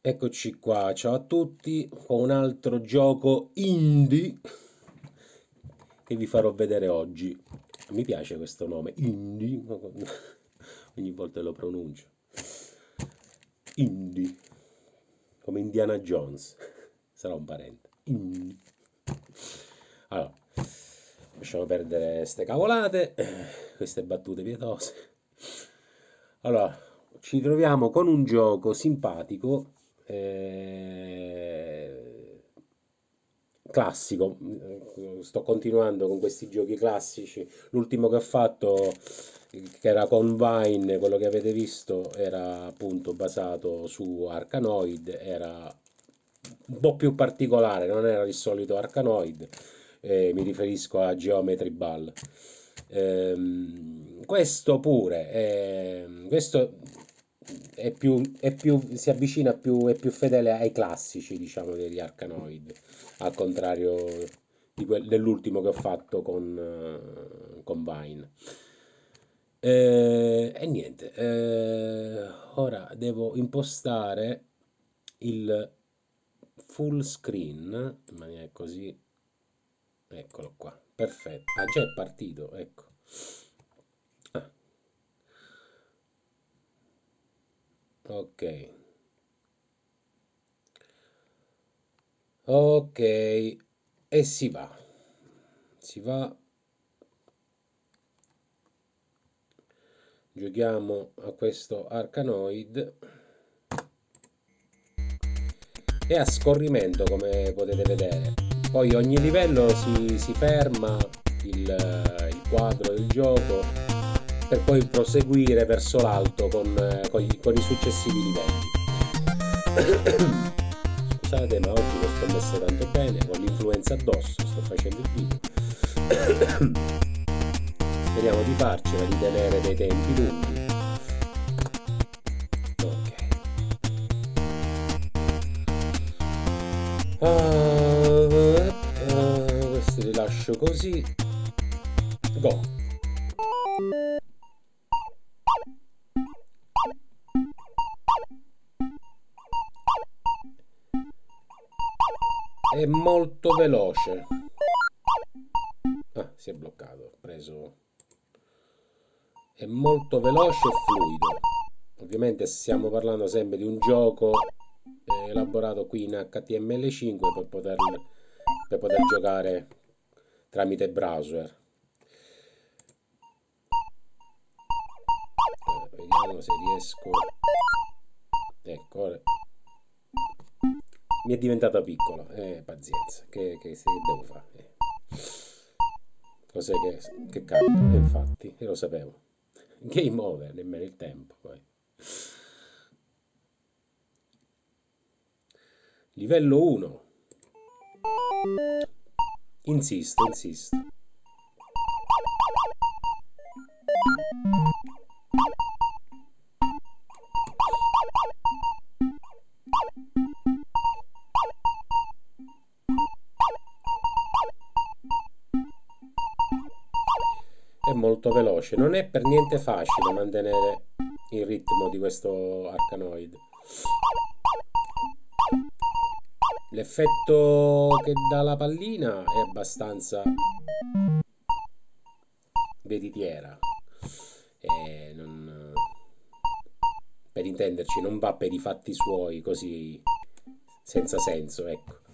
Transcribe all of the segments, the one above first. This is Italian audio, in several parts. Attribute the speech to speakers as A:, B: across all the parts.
A: Eccoci qua, ciao a tutti con un altro gioco indie che vi farò vedere oggi. Mi piace questo nome, indie, ogni volta lo pronuncio. Indie, come Indiana Jones, sarà un parente. Indie. Allora, lasciamo perdere queste cavolate, queste battute pietose. Allora, ci troviamo con un gioco simpatico eh, classico. Sto continuando con questi giochi classici. L'ultimo che ho fatto, che era con Vine, quello che avete visto, era appunto basato su Arkanoid, era un po' più particolare, non era il solito Arkanoid. Eh, mi riferisco a Geometry Ball. Eh, questo pure, eh, questo è più, è più, si avvicina più, è più fedele ai classici, diciamo, degli Arkanoid, al contrario quel, dell'ultimo che ho fatto con, uh, con Vine. Eh, e niente, eh, ora devo impostare il full screen in maniera così, eccolo qua, perfetto, ah già è partito, ecco. Ok. Ok e si va. Si va. Giochiamo a questo arcanoid. E a scorrimento come potete vedere. Poi ogni livello si, si ferma il, il quadro del gioco per poi proseguire verso l'alto con, eh, con, gli, con i successivi livelli. Scusate, ma oggi non sto messo tanto bene, con l'influenza addosso sto facendo il video. Speriamo di farcela, di tenere dei tempi lunghi. Ok. Uh, uh, questi li lascio così. Go. Molto veloce. Ah, si è bloccato ho preso. È molto veloce e fluido. Ovviamente stiamo parlando sempre di un gioco eh, elaborato qui in HTML5 per poter, per poter giocare tramite browser. Allora, vediamo se riesco. Ecco mi è diventata piccola, eh, pazienza, che, che, che devo fare? Eh. Cos'è che, che cambia? Eh, infatti, io lo sapevo. Game over, nemmeno il tempo poi. Livello 1. Insisto, insisto. Veloce. Non è per niente facile mantenere il ritmo di questo Arcanoid. L'effetto che dà la pallina è abbastanza veritiera. E non... Per intenderci, non va per i fatti suoi così senza senso, ecco.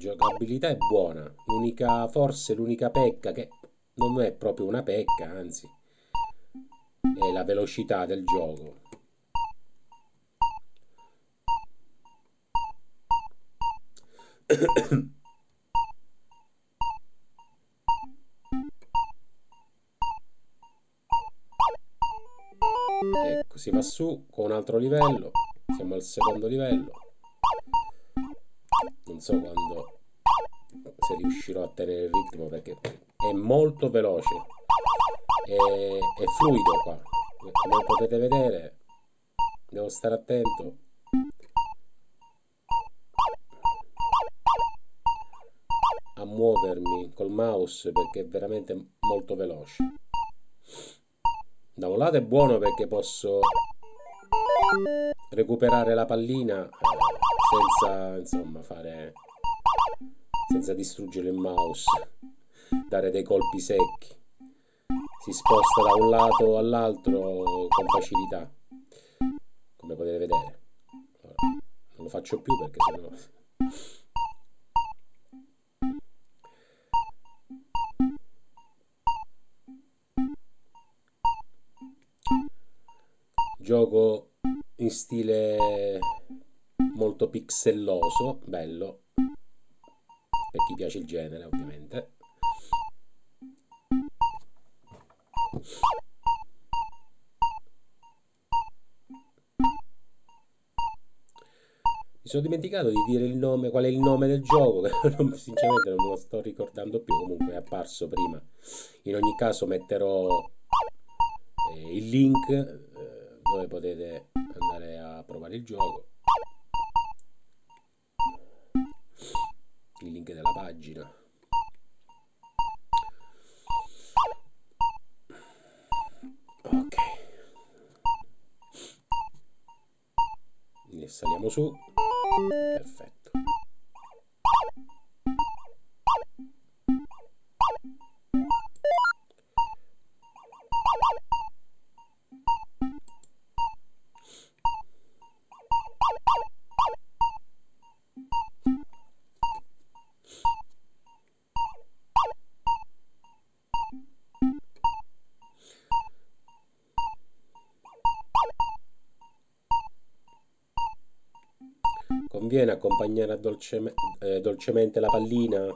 A: Giocabilità è buona. L'unica, forse l'unica pecca che non è proprio una pecca, anzi, è la velocità del gioco. ecco, si va su con un altro livello. Siamo al secondo livello non so quando se riuscirò a tenere il ritmo perché è molto veloce. È, è fluido qua. Come potete vedere devo stare attento. A muovermi col mouse perché è veramente molto veloce. Da un lato è buono perché posso recuperare la pallina eh, senza insomma fare senza distruggere il mouse dare dei colpi secchi. Si sposta da un lato all'altro con facilità come potete vedere. Non lo faccio più perché sennò gioco in stile molto pixelloso bello per chi piace il genere ovviamente Mi sono dimenticato di dire il nome, qual è il nome del gioco, non, sinceramente non me lo sto ricordando più, comunque è apparso prima. In ogni caso metterò eh, il link eh, dove potete andare a provare il gioco. Il link della pagina. Ok. Ne saliamo su. Perfetto. Conviene accompagnare dolceme, eh, dolcemente la pallina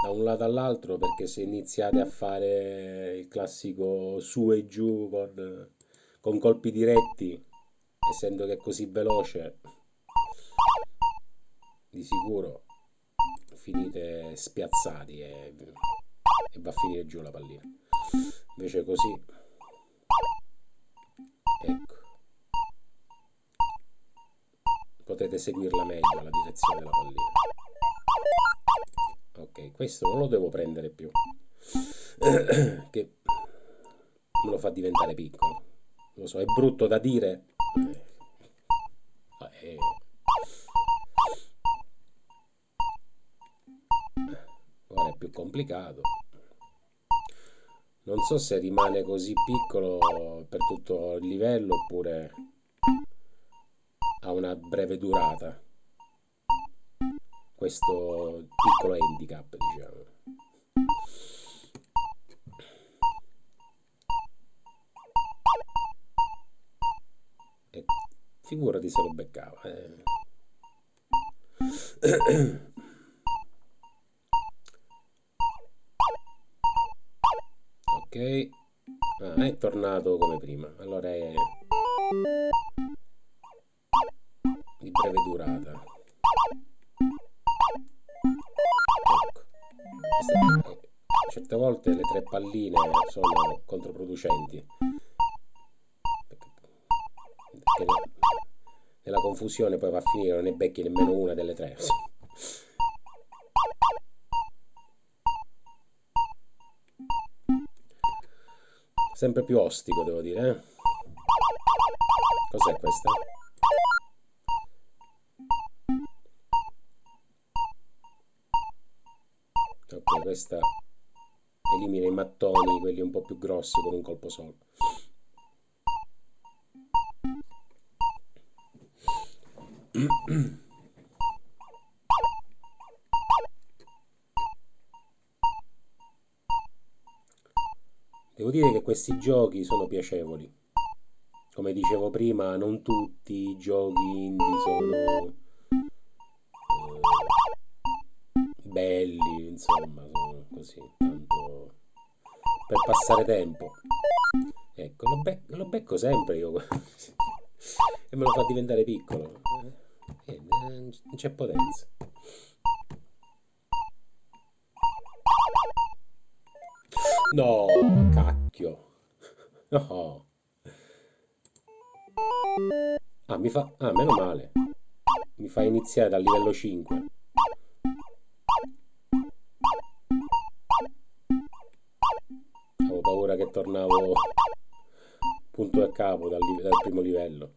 A: da un lato all'altro perché se iniziate a fare il classico su e giù con, con colpi diretti essendo che è così veloce di sicuro finite spiazzati e, e va a finire giù la pallina. Invece così ecco potete seguirla meglio la direzione della pallina. Ok questo non lo devo prendere più. Che me lo fa diventare piccolo. Lo so è brutto da dire. Eh, ora è più complicato. Non so se rimane così piccolo per tutto il livello oppure ha una breve durata. Questo piccolo handicap diciamo. E figurati se lo beccava eh. ok. Ah, è tornato come prima. Allora è breve durata. Ecco. Certe volte le tre palline sono controproducenti. Perché nella confusione poi va a finire non ne becchi nemmeno una delle tre. Sempre più ostico devo dire. Eh? Cos'è questa? Questa elimina i mattoni quelli un po' più grossi con un colpo solo Devo dire che questi giochi sono piacevoli. Come dicevo prima, non tutti i giochi indie sono belli, insomma, così, tanto per passare tempo. Ecco, lo, bec- lo becco sempre io e me lo fa diventare piccolo. Eh, non c'è potenza. No, cacchio. No. Ah, mi fa... Ah, meno male. Mi fa iniziare dal livello 5. Avevo paura che tornavo punto a capo dal, dal primo livello.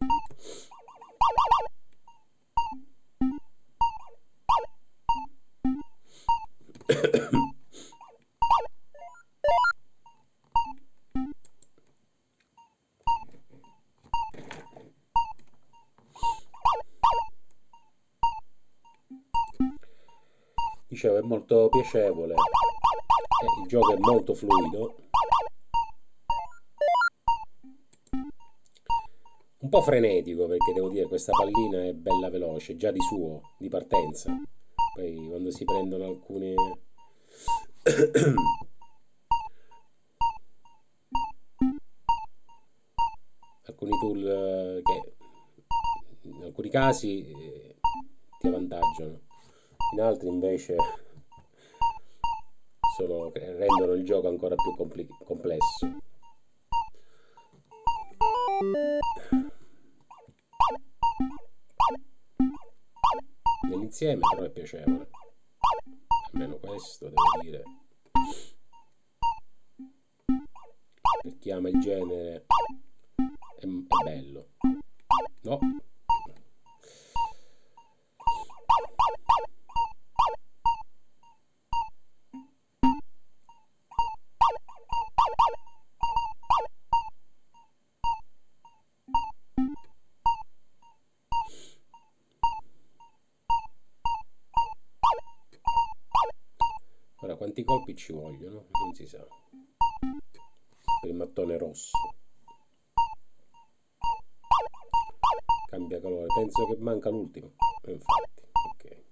A: dicevo è molto piacevole eh, il gioco è molto fluido po' frenetico perché devo dire questa pallina è bella veloce già di suo di partenza poi quando si prendono alcune alcuni tool eh, che in alcuni casi eh, ti avvantaggiano in altri invece sono, rendono il gioco ancora più complesso. Nell'insieme però è piacevole, almeno questo devo dire. Per chi ama il genere è, è bello. Colpi ci vogliono? Non si sa. Il mattone rosso. Cambia colore. Penso che manca l'ultimo. Infatti, ok.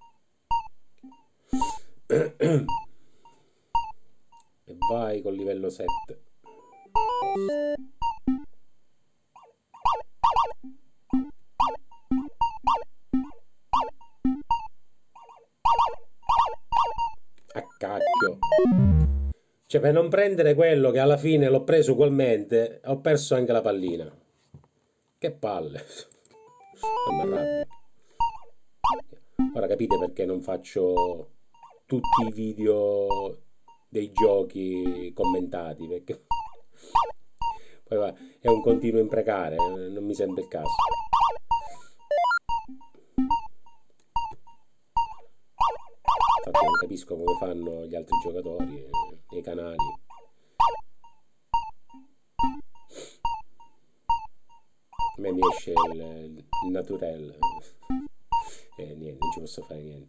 A: e vai col livello 7. Cacchio. Cioè, per non prendere quello che alla fine l'ho preso ugualmente, ho perso anche la pallina. Che palle. Non mi. Ora capite perché non faccio tutti i video dei giochi commentati, perché poi va, è un continuo imprecare, non mi sembra il caso. Non capisco come fanno gli altri giocatori nei canali. A me mi esce il, il naturel. E niente non ci posso fare niente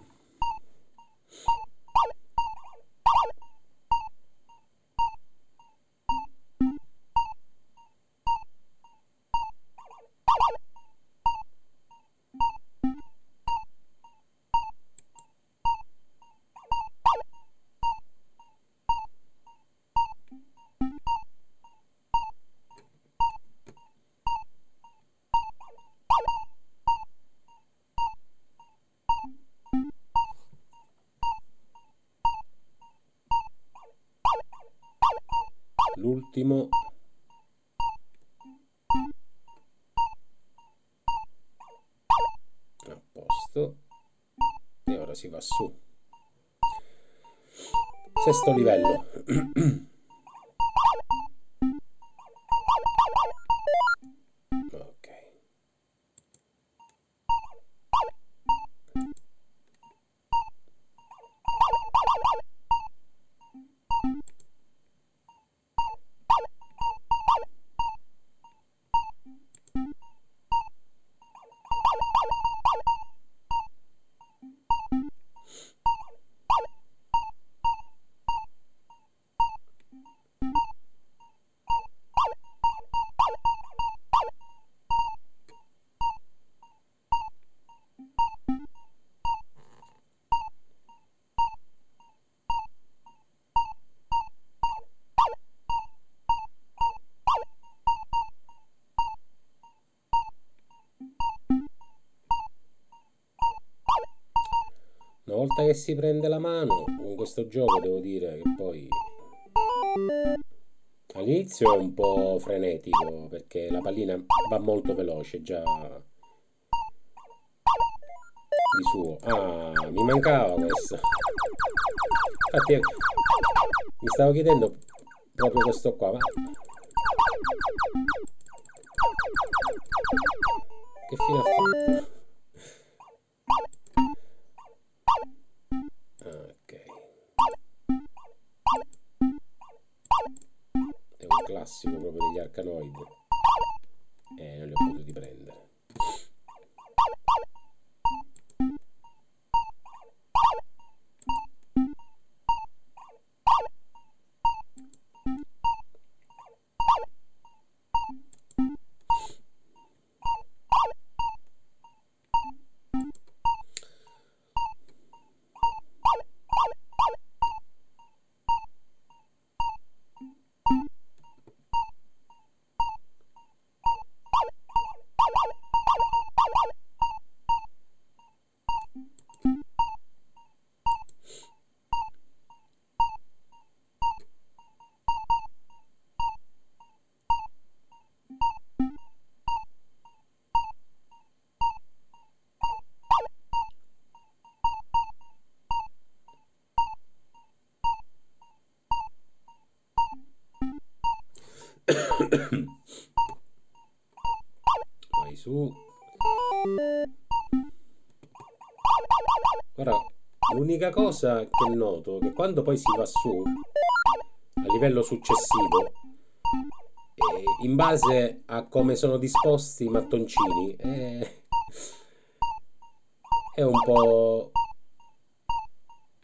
A: l'ultimo. A posto. E ora si va su. Sesto livello volta che si prende la mano con questo gioco devo dire che poi all'inizio è un po' frenetico perché la pallina va molto veloce già di suo. Ah, mi mancava questo. Infatti mi stavo chiedendo proprio questo qua, ma... Che fine ha fatto? Vai su. Ora, l'unica cosa che noto è che quando poi si va su, a livello successivo, eh, in base a come sono disposti i mattoncini, eh, è un po',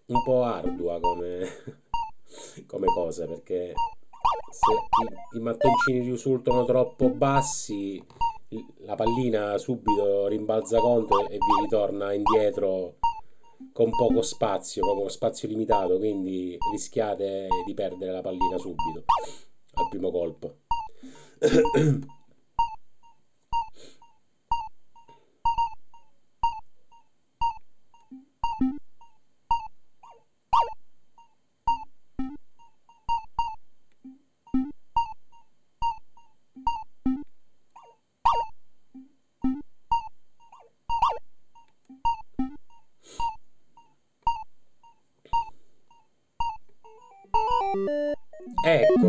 A: un po' ardua come, come cosa, perché se i, i mattoncini risultano troppo bassi, la pallina subito rimbalza contro e vi ritorna indietro con poco spazio, uno spazio limitato, quindi rischiate di perdere la pallina subito al primo colpo.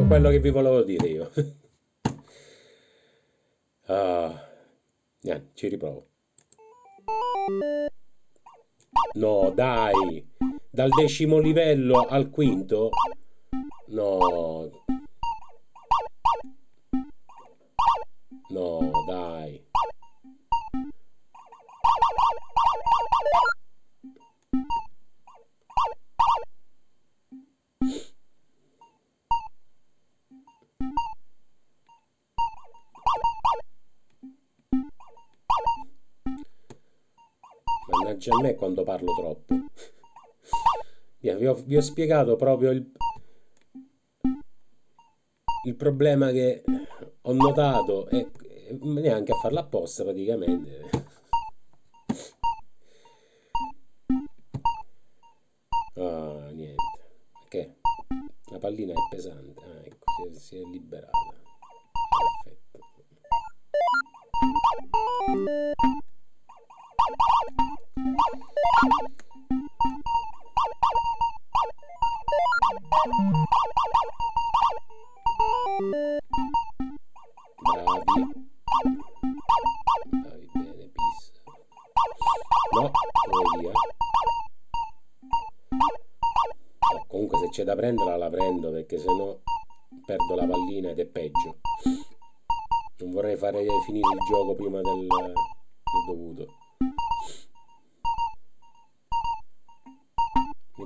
A: quello che vi volevo dire io. ah, niente, ci riprovo. No, dai, dal decimo livello al quinto? No. No, ho, vi ho spiegato proprio il, il problema che ho notato e, neanche a farlo apposta praticamente. Ah, niente. Che? La pallina è pesante. Ah, ecco, si è, si è liberata. Perfetto.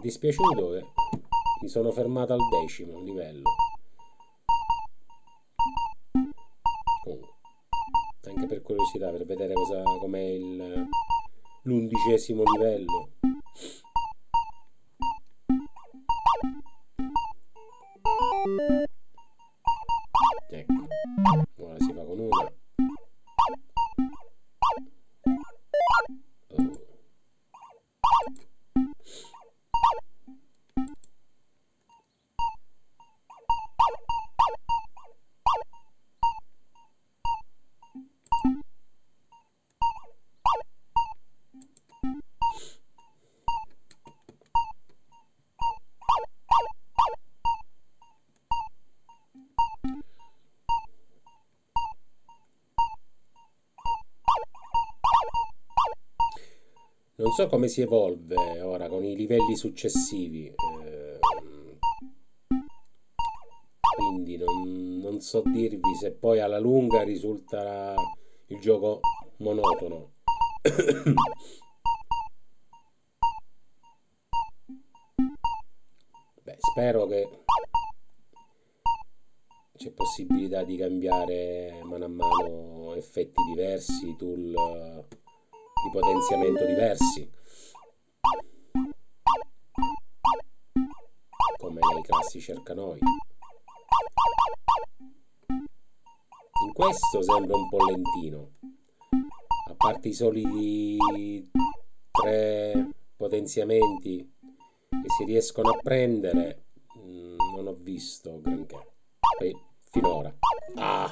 A: Dispiaciuto che mi sono fermato al decimo livello. Comunque, anche per curiosità, per vedere cosa, com'è l'undicesimo livello. Non so come si evolve ora con i livelli successivi. Eh, quindi non, non so dirvi se poi alla lunga risulterà il gioco monotono. Beh, spero che c'è possibilità di cambiare mano a mano effetti diversi, tool di potenziamento diversi. Come nei classici arcanoi. In questo sembra un po' lentino. A parte i soliti tre potenziamenti che si riescono a prendere, mm, non ho visto granché finora. Ah.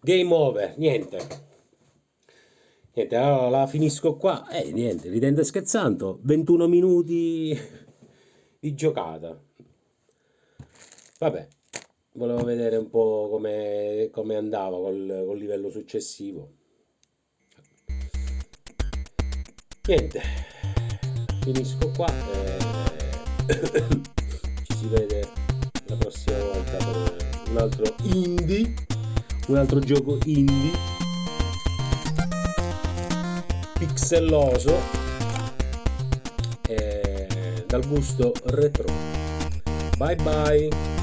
A: Game over, niente. Niente, allora la finisco qua. Eh, niente, ridente scherzando. 21 minuti di giocata. Vabbè, volevo vedere un po' come, come andava col, col livello successivo. Niente, finisco qua. Eh, ci si vede la prossima volta per un altro indie, un altro gioco indie, pixelloso, eh, dal gusto retro. Bye bye!